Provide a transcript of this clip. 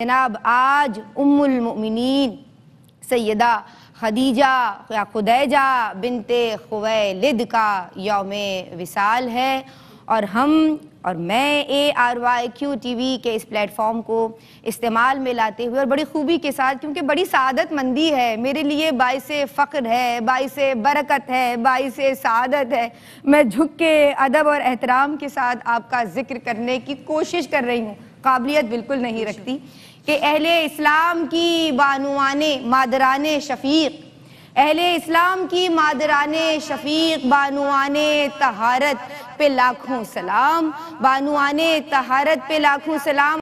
जनाब, आज मोमिनीन सैदा खदीजा या खुदैजा बिनते खुवैलिद का यौम विसाल है। और हम और मैं A R Y Q T V के इस प्लेटफॉर्म को इस्तेमाल में लाते हुए और बड़ी खूबी के साथ, क्योंकि बड़ी सादत मंदी है, मेरे लिए बाइस फ़ख्र है, बाइस बरकत है, बाइस सादत है। मैं झुक के अदब और एहतराम के साथ आपका ज़िक्र करने की कोशिश कर रही हूँ। काबिलियत बिल्कुल नहीं रखती कि अहले इस्लाम की बानुआन मादरान शफीक अहले इस्लाम की मादरान शफीक बानुआन तहारत पे लाखों सलाम बानुआन तहारत पे लाखों सलाम।